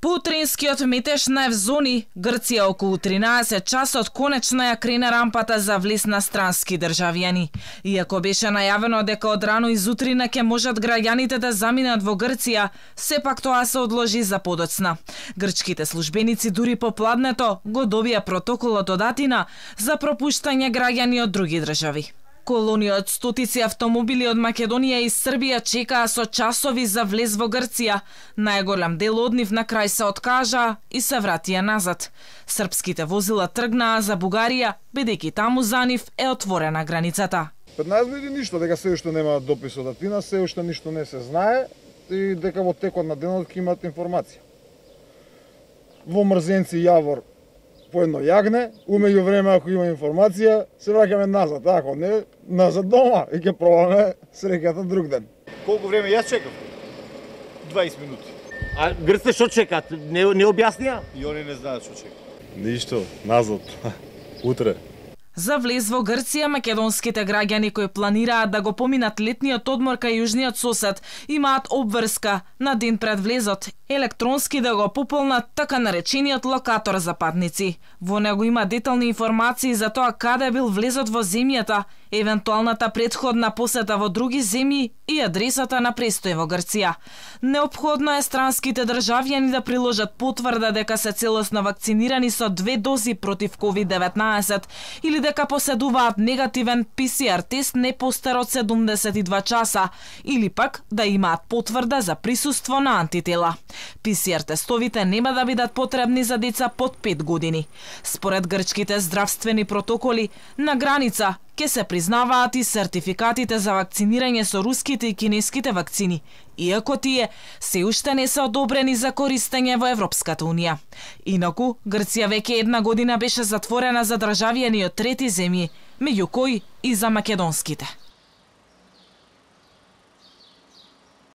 Путринскиот метеж на Евзони, Грција околу 13 часот конечно ја крена рампата за влез на странски државјани. Иако беше најавено дека од рано изутрина ќе можат граѓаните да заминат во Грција, сепак тоа се одложи за подоцна. Грчките службеници дури по пладнето го добија протоколот од Атина за пропуштање граѓани од други држави. Колонија од стотици автомобили од Македонија и Србија чекаа со часови за влез во Грција. Најголем дел од нив на крај се откажа и се вратија назад. Српските возила тргнаа за Бугарија, бидејќи таму за нив е отворена границата. 15 години ништо, дека се уште нема допис од Атина, се уште ништо не се знае и дека во текот на денот ќе имат информација. Во Мрзенци Јавор по едно јагне, умеѓу време ако има информација, се враќаме назад, ако не, назад дома и ќе пробаме среќата друг ден. Колку време јас чекав? 20 минути. А грците што чекат? Не, не објаснија? И они не знаат што чекат. Ништо, назад. Утре. За влез во Грција, македонските граѓани кои планираат да го поминат летниот одмор кај јужниот сосед имаат обврска на ден пред влезот електронски да го пополнат така наречениот локатор за патници. Во него има детални информации за тоа каде бил влезот во земјата, евентуалната предходна посета во други земји и адресата на престој во Грција. Необходно е странските државјани да приложат потврда дека се целосно вакцинирани со две дози против COVID-19 или дека поседуваат негативен ПСР тест не постар од 72 часа или пак да имаат потврда за присуство на антитела. ПСР тестовите нема да бидат потребни за деца под 5 години. Според грчките здравствени протоколи, на граница ќе се признаваат и сертификатите за вакцинирање со руските и кинеските вакцини, иако тие се уште не се одобрени за користење во Европската Унија. Инаку, Грција веќе една година беше затворена за државјани од трети земји, меѓу кои и за македонските.